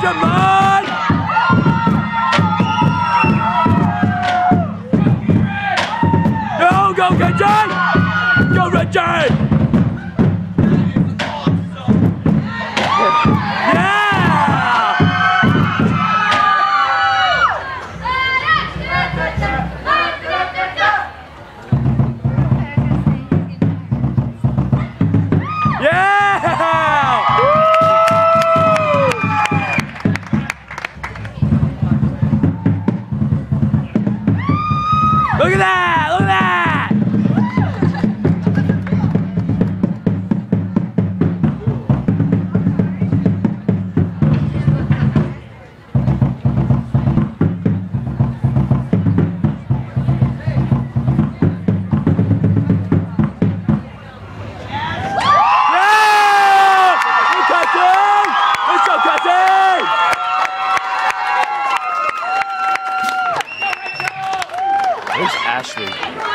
Jamal! Go, go, KJ! Go, Reggie! Look at that! Ashley.